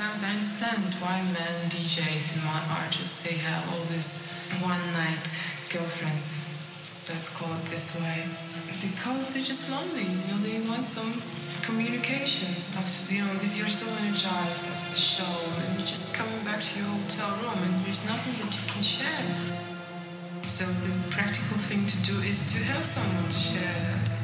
sometimes I understand why men DJs and man artists they have all these one night girlfriends. That's called this way. Because they're just lonely, you know, they want some communication after you know, because you're so energized after the show and you're just coming back to your hotel room and there's nothing that you can share. So the practical thing to do is to have someone to share that.